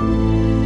Bye.